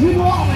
You know